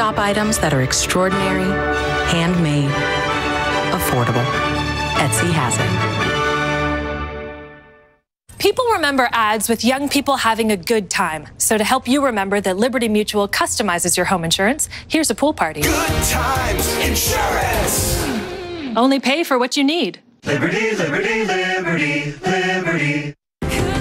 Shop items that are extraordinary, handmade, affordable. Etsy has it. People remember ads with young people having a good time. So to help you remember that Liberty Mutual customizes your home insurance, here's a pool party. Good times insurance. Only pay for what you need. Liberty, liberty, liberty, liberty.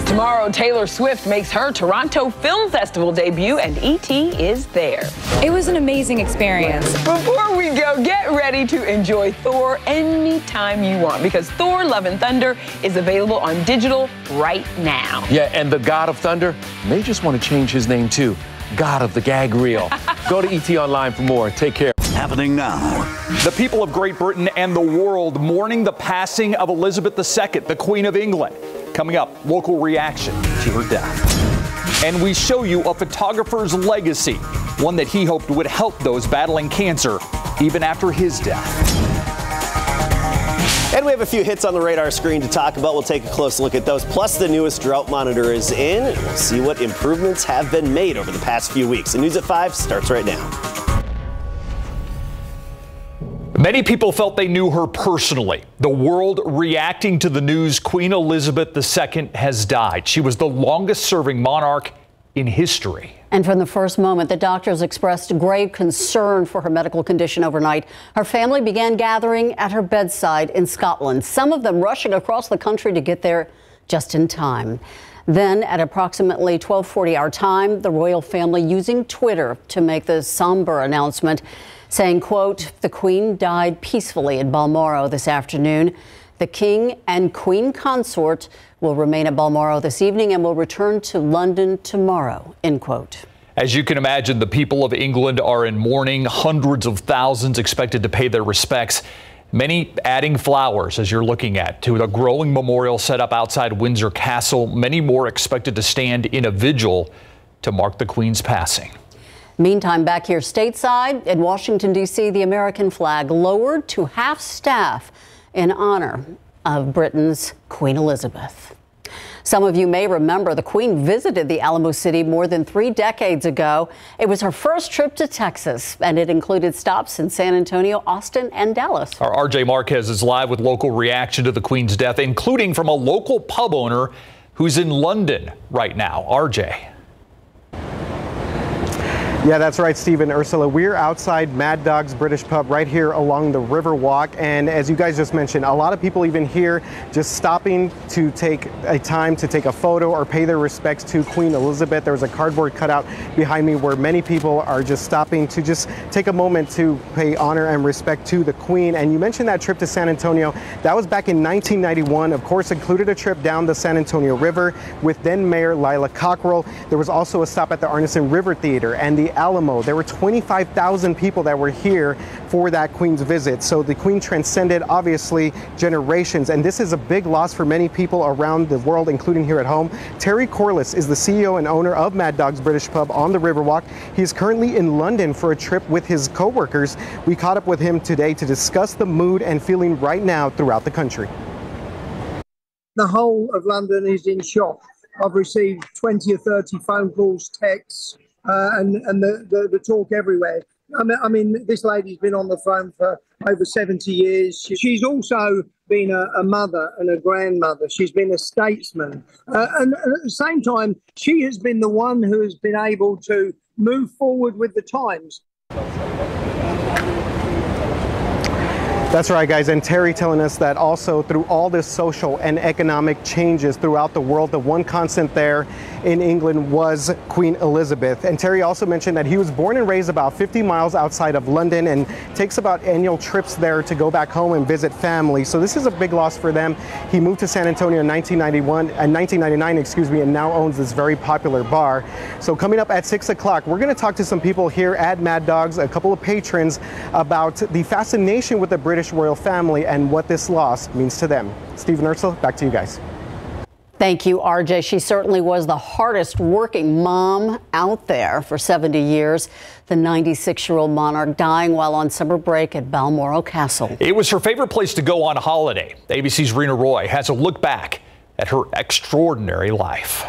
Tomorrow, Taylor Swift makes her Toronto Film Festival debut, and E.T. is there. It was an amazing experience. Before we go, get ready to enjoy Thor anytime you want because Thor Love and Thunder is available on digital right now. Yeah, and the God of Thunder may just want to change his name too. God of the Gag Reel. Go to ET Online for more. Take care. Happening now. The people of Great Britain and the world mourning the passing of Elizabeth II, the Queen of England. Coming up, local reaction to her death. And we show you a photographer's legacy, one that he hoped would help those battling cancer even after his death. And we have a few hits on the radar screen to talk about. We'll take a close look at those. Plus, the newest drought monitor is in. and We'll see what improvements have been made over the past few weeks. The News at 5 starts right now. Many people felt they knew her personally. The world reacting to the news Queen Elizabeth II has died. She was the longest serving monarch in history. And from the first moment, the doctors expressed grave concern for her medical condition overnight. Her family began gathering at her bedside in Scotland, some of them rushing across the country to get there just in time. Then, at approximately 1240 our time, the royal family using Twitter to make the somber announcement saying, quote, the Queen died peacefully in Balmoral this afternoon. The King and Queen consort will remain at Balmoral this evening and will return to London tomorrow, end quote. As you can imagine, the people of England are in mourning. Hundreds of thousands expected to pay their respects. Many adding flowers, as you're looking at, to the growing memorial set up outside Windsor Castle. Many more expected to stand in a vigil to mark the Queen's passing. Meantime, back here stateside in Washington, D.C., the American flag lowered to half staff in honor of Britain's Queen Elizabeth. Some of you may remember the Queen visited the Alamo City more than three decades ago. It was her first trip to Texas, and it included stops in San Antonio, Austin, and Dallas. Our RJ Marquez is live with local reaction to the Queen's death, including from a local pub owner who's in London right now. RJ. Yeah, that's right, Stephen Ursula. We're outside Mad Dog's British Pub right here along the River Walk. And as you guys just mentioned, a lot of people even here just stopping to take a time to take a photo or pay their respects to Queen Elizabeth. There was a cardboard cutout behind me where many people are just stopping to just take a moment to pay honor and respect to the Queen. And you mentioned that trip to San Antonio. That was back in 1991. Of course, included a trip down the San Antonio River with then Mayor Lila Cockrell. There was also a stop at the Arneson River Theater and the Alamo. There were 25,000 people that were here for that Queen's visit. So the Queen transcended, obviously, generations. And this is a big loss for many people around the world, including here at home. Terry Corliss is the CEO and owner of Mad Dog's British Pub on the Riverwalk. He is currently in London for a trip with his co-workers. We caught up with him today to discuss the mood and feeling right now throughout the country. The whole of London is in shock. I've received 20 or 30 phone calls, texts, uh, and and the, the, the talk everywhere. I mean, I mean, this lady's been on the phone for over 70 years. She's also been a, a, mother and a grandmother. She's been a statesman. Uh, and, and at the same time, she has been the one who has been able to move forward with the times. That's right, guys. And Terry telling us that also through all this social and economic changes throughout the world, the one constant there in England was Queen Elizabeth. And Terry also mentioned that he was born and raised about 50 miles outside of London and takes about annual trips there to go back home and visit family. So this is a big loss for them. He moved to San Antonio in 1991 and uh, 1999, excuse me, and now owns this very popular bar. So coming up at six o'clock, we're going to talk to some people here at Mad Dogs, a couple of patrons, about the fascination with the British royal family and what this loss means to them. Stephen Ursula, back to you guys. Thank you, RJ. She certainly was the hardest working mom out there for 70 years. The 96 year old monarch dying while on summer break at Balmoral Castle. It was her favorite place to go on holiday. ABC's Reena Roy has a look back at her extraordinary life.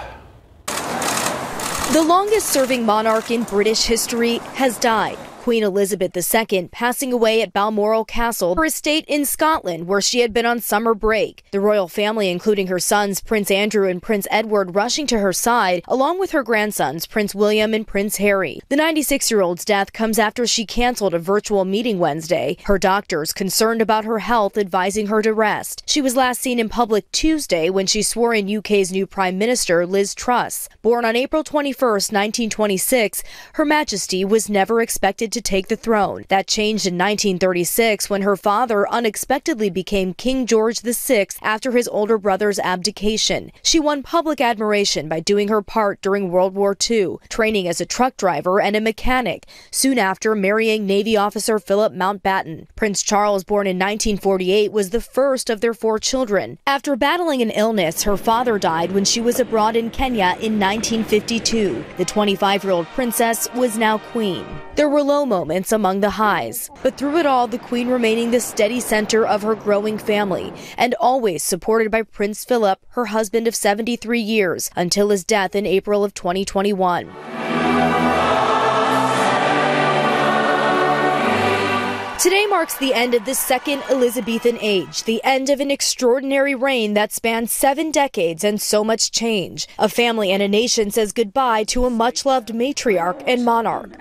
The longest serving monarch in British history has died Queen Elizabeth II passing away at Balmoral Castle, her estate in Scotland, where she had been on summer break. The royal family, including her sons Prince Andrew and Prince Edward, rushing to her side, along with her grandsons Prince William and Prince Harry. The 96 year old's death comes after she canceled a virtual meeting Wednesday. Her doctors, concerned about her health, advising her to rest. She was last seen in public Tuesday when she swore in UK's new Prime Minister, Liz Truss. Born on April 21, 1926, Her Majesty was never expected to take the throne. That changed in 1936 when her father unexpectedly became King George VI after his older brother's abdication. She won public admiration by doing her part during World War II, training as a truck driver and a mechanic, soon after marrying Navy officer Philip Mountbatten. Prince Charles, born in 1948, was the first of their four children. After battling an illness, her father died when she was abroad in Kenya in 1952. The 25 year old princess was now queen. There were low moments among the highs, but through it all, the queen remaining the steady center of her growing family and always supported by Prince Philip, her husband of 73 years, until his death in April of 2021. Today marks the end of the second Elizabethan age, the end of an extraordinary reign that spanned seven decades and so much change. A family and a nation says goodbye to a much loved matriarch and monarch.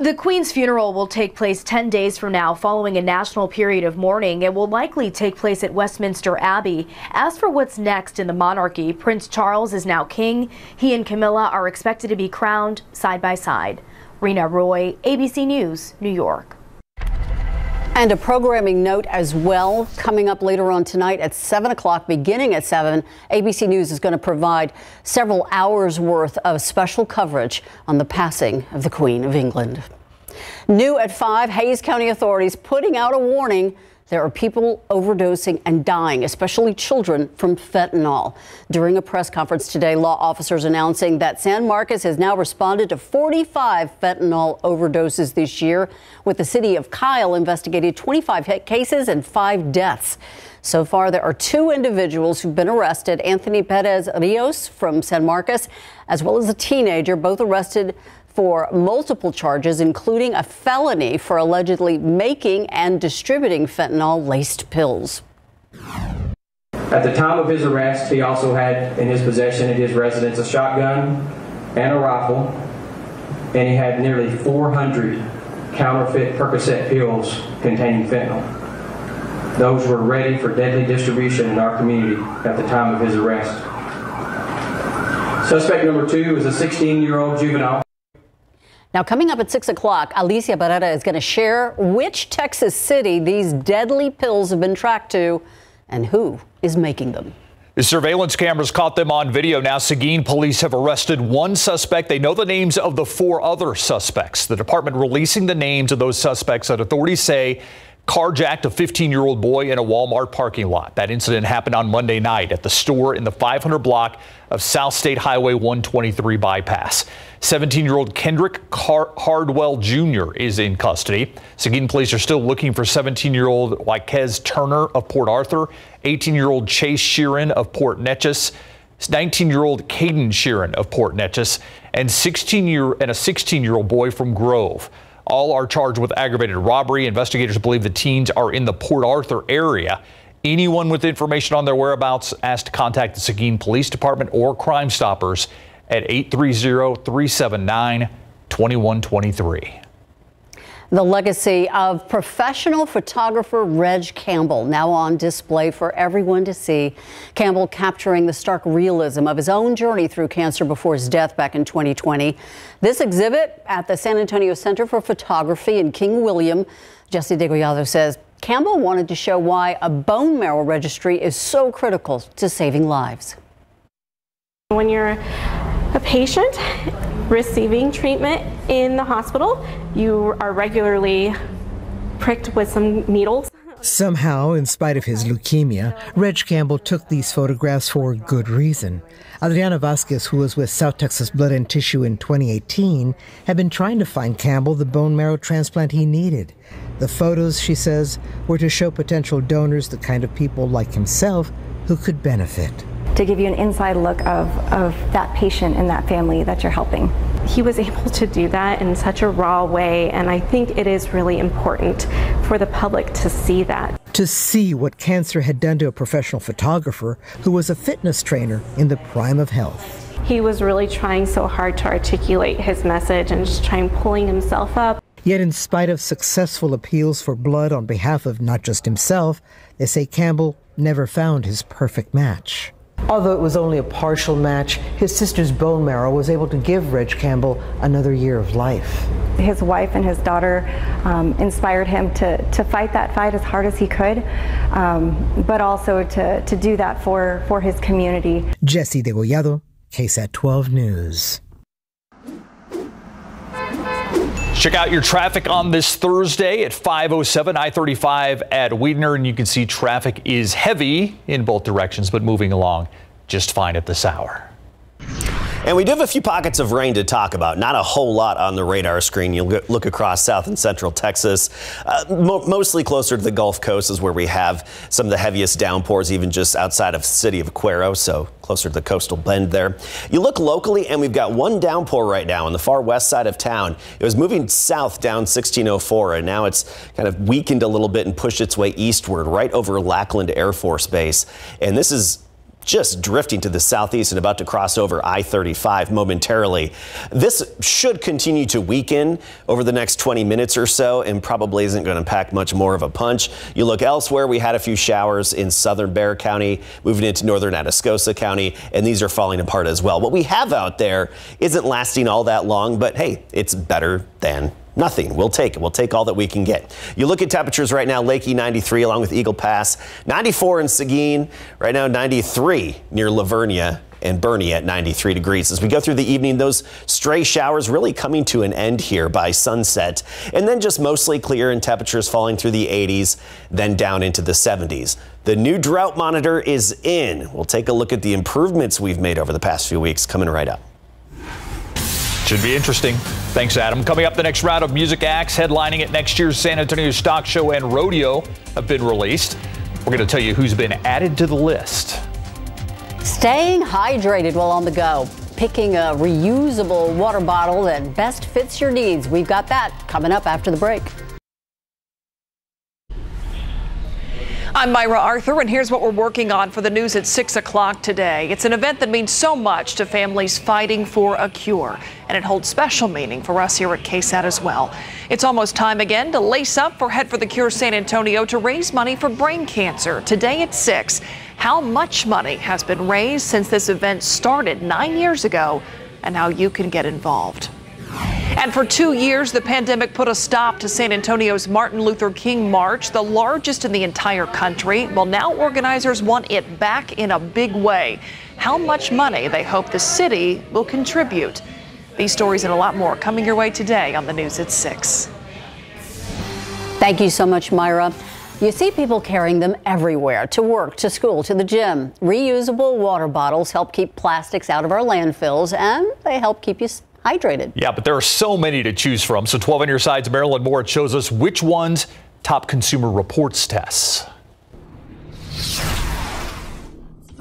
The Queen's funeral will take place 10 days from now following a national period of mourning. It will likely take place at Westminster Abbey. As for what's next in the monarchy, Prince Charles is now king. He and Camilla are expected to be crowned side by side. Reena Roy, ABC News, New York. And a programming note as well coming up later on tonight at 7 o'clock, beginning at 7. ABC News is going to provide several hours worth of special coverage on the passing of the Queen of England. New at 5, Hays County authorities putting out a warning there are people overdosing and dying, especially children, from fentanyl. During a press conference today, law officers announcing that San Marcos has now responded to 45 fentanyl overdoses this year, with the city of Kyle investigating 25 cases and five deaths. So far, there are two individuals who've been arrested Anthony Perez Rios from San Marcos, as well as a teenager, both arrested for multiple charges, including a felony for allegedly making and distributing fentanyl laced pills. At the time of his arrest, he also had in his possession at his residence a shotgun and a rifle, and he had nearly 400 counterfeit Percocet pills containing fentanyl. Those were ready for deadly distribution in our community at the time of his arrest. Suspect number two is a 16 year old juvenile. Now, coming up at 6 o'clock, Alicia Barrera is going to share which Texas city these deadly pills have been tracked to and who is making them. The surveillance cameras caught them on video. Now, Seguin police have arrested one suspect. They know the names of the four other suspects. The department releasing the names of those suspects that authorities say carjacked a 15 year old boy in a Walmart parking lot. That incident happened on Monday night at the store in the 500 block of South State Highway 123 bypass. 17 year old Kendrick Car- Hardwell Jr. is in custody. Seguin police are still looking for 17 year old Wyquez Turner of Port Arthur, 18 year old Chase Sheeran of Port Neches. 19 year old Caden Sheeran of Port Neches and 16 year and a 16 year old boy from Grove. All are charged with aggravated robbery. Investigators believe the teens are in the Port Arthur area. Anyone with information on their whereabouts asked to contact the Seguin Police Department or Crime Stoppers at 830 379 2123. The legacy of professional photographer Reg Campbell, now on display for everyone to see. Campbell capturing the stark realism of his own journey through cancer before his death back in 2020. This exhibit at the San Antonio Center for Photography in King William, Jesse Degollado says Campbell wanted to show why a bone marrow registry is so critical to saving lives. When you're a patient receiving treatment in the hospital, you are regularly pricked with some needles. Somehow, in spite of his leukemia, Reg Campbell took these photographs for good reason. Adriana Vasquez, who was with South Texas Blood and Tissue in 2018, had been trying to find Campbell the bone marrow transplant he needed. The photos, she says, were to show potential donors the kind of people like himself who could benefit to give you an inside look of, of that patient and that family that you're helping. he was able to do that in such a raw way, and I think it is really important for the public to see that. To see what cancer had done to a professional photographer who was a fitness trainer in the prime of health. He was really trying so hard to articulate his message and just trying pulling himself up. Yet, in spite of successful appeals for blood on behalf of not just himself, they say Campbell never found his perfect match. Although it was only a partial match, his sister's bone marrow was able to give Reg Campbell another year of life. His wife and his daughter um, inspired him to, to fight that fight as hard as he could, um, but also to, to do that for, for his community. Jesse Degollado, KSAT 12 News. Check out your traffic on this Thursday at 507 I 35 at Weidner, and you can see traffic is heavy in both directions, but moving along just fine at this hour. And we do have a few pockets of rain to talk about. Not a whole lot on the radar screen. You'll look across south and central Texas. Uh, mo mostly closer to the Gulf Coast is where we have some of the heaviest downpours, even just outside of the city of Cuero, so closer to the coastal bend there. You look locally, and we've got one downpour right now on the far west side of town. It was moving south down 1604, and now it's kind of weakened a little bit and pushed its way eastward right over Lackland Air Force Base. And this is just drifting to the southeast and about to cross over I 35 momentarily. This should continue to weaken over the next 20 minutes or so and probably isn't going to pack much more of a punch. You look elsewhere, we had a few showers in southern Bexar County, moving into northern Atascosa County, and these are falling apart as well. What we have out there isn't lasting all that long, but hey, it's better than Nothing. We'll take it. We'll take all that we can get. You look at temperatures right now, Leakey 93 along with Eagle Pass, 94 in Seguin, right now 93 near La Vernia and Boerne at 93 degrees. As we go through the evening, those stray showers really coming to an end here by sunset, and then just mostly clear and temperatures falling through the 80s, then down into the 70s. The new drought monitor is in. We'll take a look at the improvements we've made over the past few weeks coming right up. Should be interesting. Thanks, Adam. Coming up, the next round of music acts headlining at next year's San Antonio Stock Show and Rodeo have been released. We're going to tell you who's been added to the list. Staying hydrated while on the go. Picking a reusable water bottle that best fits your needs. We've got that coming up after the break. I'm Myra Arthur, and here's what we're working on for the news at 6 o'clock today. It's an event that means so much to families fighting for a cure, and it holds special meaning for us here at KSAT as well. It's almost time again to lace up for Head for the Cure San Antonio to raise money for brain cancer. Today at 6, how much money has been raised since this event started nine years ago, and how you can get involved. And for two years, the pandemic put a stop to San Antonio's Martin Luther King March, the largest in the entire country. Well, now organizers want it back in a big way. How much money they hope the city will contribute. These stories and a lot more coming your way today on the news at 6. Thank you so much, Myra. You see people carrying them everywhere to work, to school, to the gym. Reusable water bottles help keep plastics out of our landfills and they help keep you hydrated. Yeah, but there are so many to choose from. So 12 on your sides, Marilyn Moritz shows us which ones top consumer reports tests.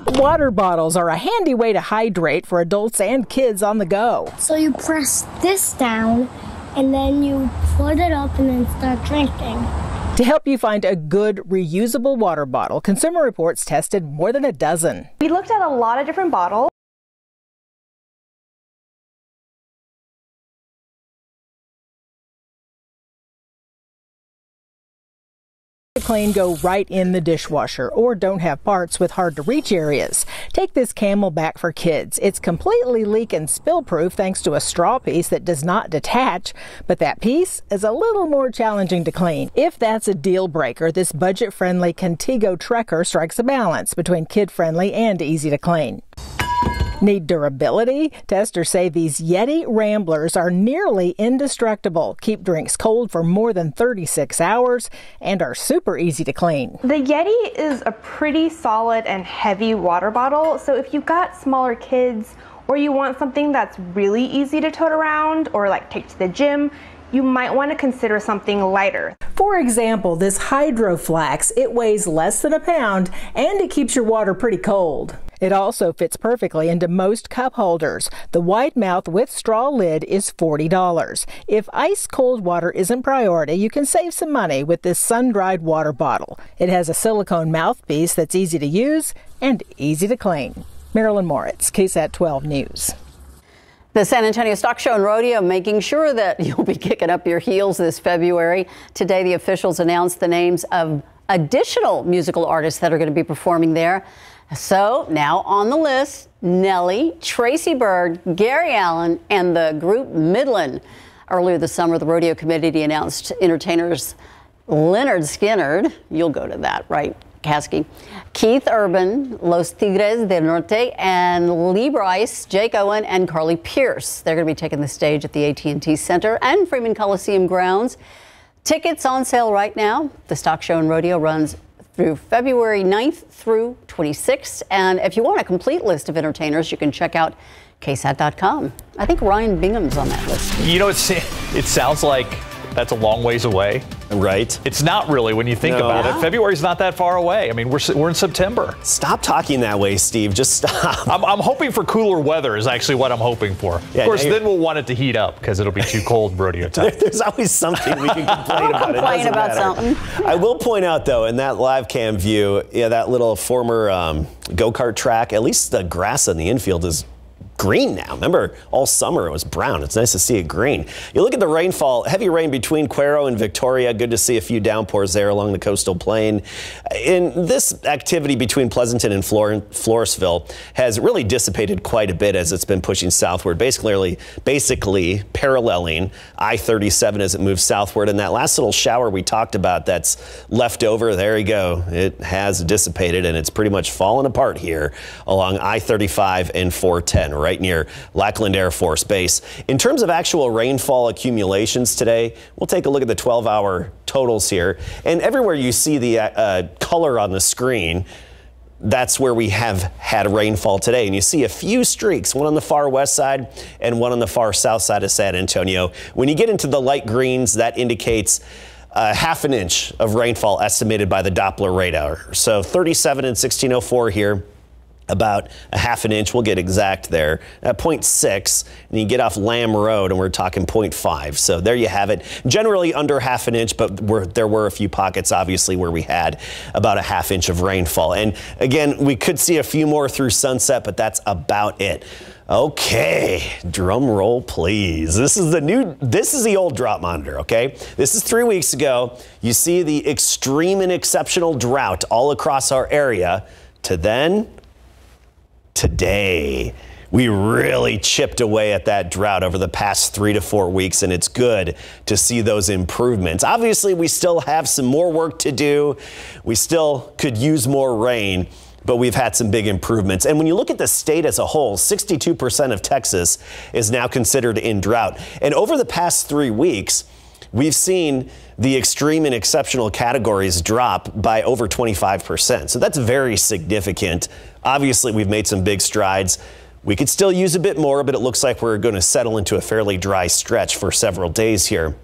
Water bottles are a handy way to hydrate for adults and kids on the go. So you press this down and then you float it up and then start drinking. To help you find a good reusable water bottle, Consumer Reports tested more than a dozen. We looked at a lot of different bottles. Clean go right in the dishwasher or don't have parts with hard to reach areas. Take this CamelBak for kids. It's completely leak and spill proof thanks to a straw piece that does not detach, but that piece is a little more challenging to clean. If that's a deal breaker, this budget friendly Contigo Trekker strikes a balance between kid friendly and easy to clean. Need durability? Testers say these Yeti Ramblers are nearly indestructible, keep drinks cold for more than 36 hours, and are super easy to clean. The Yeti is a pretty solid and heavy water bottle, so if you've got smaller kids or you want something that's really easy to tote around or like take to the gym, you might want to consider something lighter. For example, this Hydro Flask, it weighs less than a pound and it keeps your water pretty cold. It also fits perfectly into most cup holders. The wide mouth with straw lid is $40. If ice cold water isn't priority, you can save some money with this sun dried water bottle. It has a silicone mouthpiece that's easy to use and easy to clean. Marilyn Moritz, KSAT 12 News. The San Antonio Stock Show and Rodeo making sure that you'll be kicking up your heels this February. Today, the officials announced the names of additional musical artists that are going to be performing there. So now on the list, Nelly, Tracy Byrd, Gary Allan, and the group Midland. Earlier this summer, the rodeo committee announced entertainers Lynyrd Skynyrd, you'll go to that, right? Kasky, Keith Urban, Los Tigres del Norte, and Lee Brice, Jake Owen, and Carly Pearce. They're going to be taking the stage at the AT&T Center and Freeman Coliseum grounds. Tickets on sale right now. The Stock Show and Rodeo runs through February 9th through 26th. And if you want a complete list of entertainers, you can check out ksat.com. I think Ryan Bingham's on that list. You know, it's, it sounds like that's a long ways away. Right. It's not really when you think No. about it. February's not that far away. I mean, we're, we're in September. Stop talking that way, Steve. Just stop. I'm, I'm hoping for cooler weather is actually what I'm hoping for. Yeah, of course, then we'll want it to heat up because it'll be too cold rodeo time. There's always something we can complain about. Complain doesn't about matter. something. I will point out, though, in that live cam view, yeah, that little former um, go kart track, at least the grass in the infield is green now. Remember, all summer it was brown. It's nice to see it green. You look at the rainfall, heavy rain between Cuero and Victoria. Good to see a few downpours there along the coastal plain. And this activity between Pleasanton and Flor- Floresville has really dissipated quite a bit as it's been pushing southward, basically, basically paralleling I-37 as it moves southward. And that last little shower we talked about that's left over, there you go. It has dissipated and it's pretty much fallen apart here along I-35 and 410, right near Lackland Air Force Base. In terms of actual rainfall accumulations today, we'll take a look at the 12-hour totals here. And everywhere you see the uh, color on the screen, that's where we have had rainfall today. And you see a few streaks, one on the far west side and one on the far south side of San Antonio. When you get into the light greens, that indicates uh, half an inch of rainfall estimated by the Doppler radar. So 37 and 1604 here about a half an inch. We'll get exact there uh, at 0.6, and you get off Lamb Road, and we're talking 0.5. So there you have it. Generally under half an inch, but we're, there were a few pockets, obviously, where we had about a half inch of rainfall. And again, we could see a few more through sunset, but that's about it. Okay, drum roll, please. This is the new, this is the old drought monitor, okay? This is three weeks ago. You see the extreme and exceptional drought all across our area. To then, today. We really chipped away at that drought over the past three to four weeks, and it's good to see those improvements. Obviously, we still have some more work to do. We still could use more rain, but we've had some big improvements. And when you look at the state as a whole, 62% of Texas is now considered in drought. And over the past three weeks, we've seen the extreme and exceptional categories drop by over 25%. So that's very significant. Obviously, we've made some big strides. We could still use a bit more, but it looks like we're going to settle into a fairly dry stretch for several days here.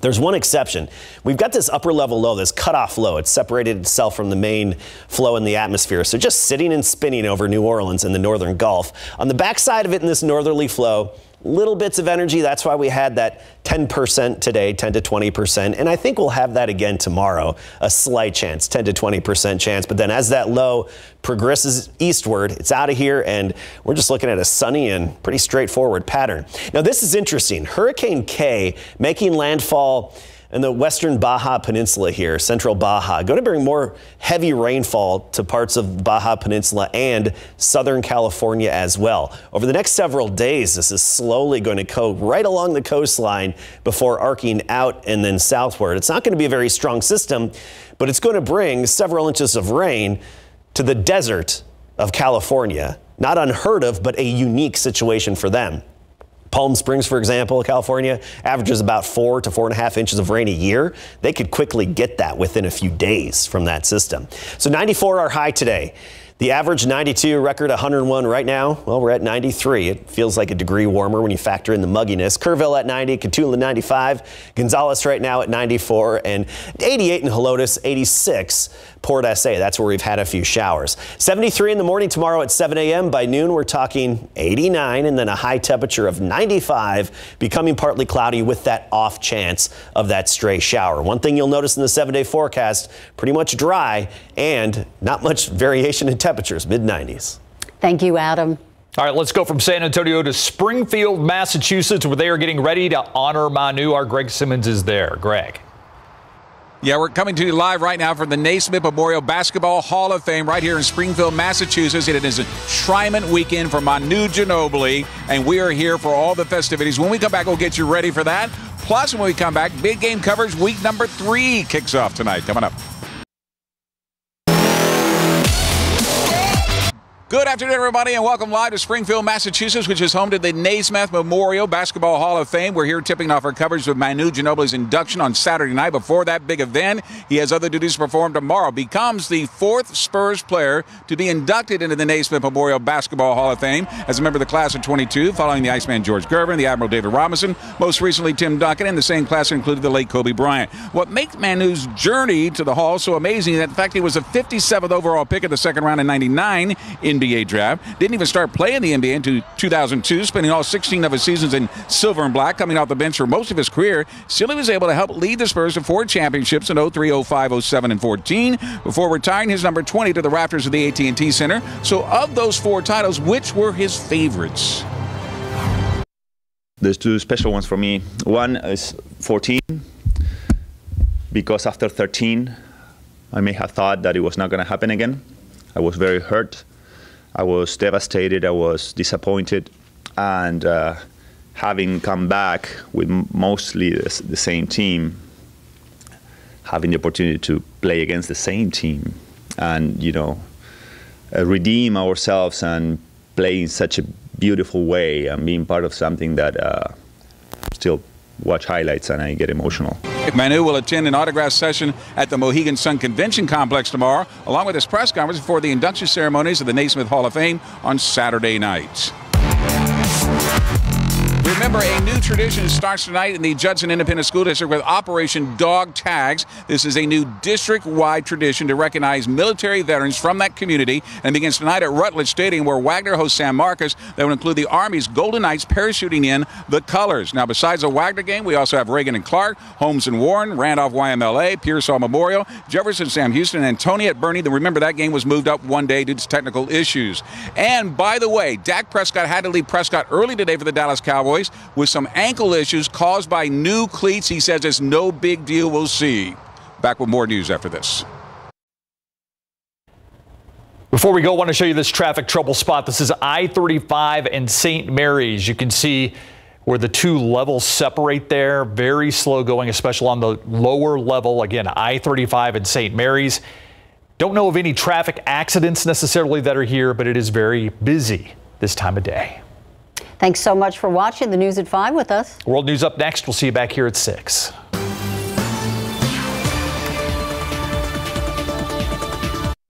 There's one exception. We've got this upper level low, this cutoff low. It's separated itself from the main flow in the atmosphere. So just sitting and spinning over New Orleans and the northern Gulf. On the backside of it in this northerly flow, little bits of energy. That's why we had that 10% today, 10 to 20%. And I think we'll have that again tomorrow. A slight chance, 10 to 20% chance. But then as that low progresses eastward, it's out of here and we're just looking at a sunny and pretty straightforward pattern. Now this is interesting. Hurricane Kay making landfall in the western Baja Peninsula here, central Baja, going to bring more heavy rainfall to parts of Baja Peninsula and southern California as well. Over the next several days, this is slowly going to go right along the coastline before arcing out and then southward. It's not going to be a very strong system, but it's going to bring several inches of rain to the desert of California. Not unheard of, but a unique situation for them. Palm Springs, for example, California, averages about four to four and a half inches of rain a year. They could quickly get that within a few days from that system. So 94 are high today. The average 92, record 101 right now. Well, we're at 93. It feels like a degree warmer when you factor in the mugginess. Kerrville at 90, Cotulla 95, Gonzales right now at 94, and 88 in Helotes, 86 Port SA. That's where we've had a few showers. 73 in the morning tomorrow at 7 a.m. By noon, we're talking 89 and then a high temperature of 95, becoming partly cloudy with that off chance of that stray shower. One thing you'll notice in the seven day forecast pretty much dry and not much variation in temperatures, mid 90s. Thank you, Adam. All right, let's go from San Antonio to Springfield, Massachusetts, where they are getting ready to honor Manu. Our Greg Simmons is there. Greg. Yeah, we're coming to you live right now from the Naismith Memorial Basketball Hall of Fame right here in Springfield, Massachusetts. It is a Shriman weekend for Manu Ginobili, and we are here for all the festivities. When we come back, we'll get you ready for that. Plus, when we come back, big game coverage week number three kicks off tonight. Coming up. Good afternoon, everybody, and welcome live to Springfield, Massachusetts, which is home to the Naismith Memorial Basketball Hall of Fame. We're here tipping off our coverage with Manu Ginobili's induction on Saturday night. Before that big event, he has other duties to perform tomorrow. Becomes the fourth Spurs player to be inducted into the Naismith Memorial Basketball Hall of Fame as a member of the class of 22, following the Iceman George Gervin, the Admiral David Robinson, most recently Tim Duncan, and the same class included the late Kobe Bryant. What makes Manu's journey to the Hall so amazing is that, in fact, he was a 57th overall pick in the second round in 99 in NBA draft. Didn't even start playing the NBA until 2002, spending all 16 of his seasons in silver and black, coming off the bench for most of his career. Still, he was able to help lead the Spurs to four championships in 03, 05, 07, and 14 before retiring his number 20 to the rafters of the AT&T Center. So, of those four titles, which were his favorites? There's two special ones for me. One is 14 because after 13, I may have thought that it was not going to happen again. I was very hurt. I was devastated. I was disappointed, and uh, having come back with mostly the, the, same team, having the opportunity to play against the same team, and you know, uh, redeem ourselves and play in such a beautiful way, and being part of something that uh, still watch highlights and I get emotional. Manu will attend an autograph session at the Mohegan Sun Convention Complex tomorrow, along with his press conference before the induction ceremonies of the Naismith Hall of Fame on Saturday night. Remember, a new tradition starts tonight in the Judson Independent School District with Operation Dog Tags. This is a new district wide tradition to recognize military veterans from that community and begins tonight at Rutledge Stadium, where Wagner hosts San Marcos. That will include the Army's Golden Knights parachuting in the colors. Now, besides the Wagner game, we also have Reagan and Clark, Holmes and Warren, Randolph YMLA, Pearsall Memorial, Jefferson Sam Houston, and Tony at Boerne. Remember, that game was moved up one day due to technical issues. And by the way, Dak Prescott had to leave Prescott early today for the Dallas Cowboys with some ankle issues caused by new cleats. He says it's no big deal. We'll see. Back with more news after this. Before we go, I want to show you this traffic trouble spot. This is I-35 and St. Mary's. You can see where the two levels separate there. Very slow going, especially on the lower level. Again, I-35 and St. Mary's. Don't know of any traffic accidents necessarily that are here, but it is very busy this time of day. Thanks so much for watching the news at 5 with us. World News up next. We'll see you back here at 6.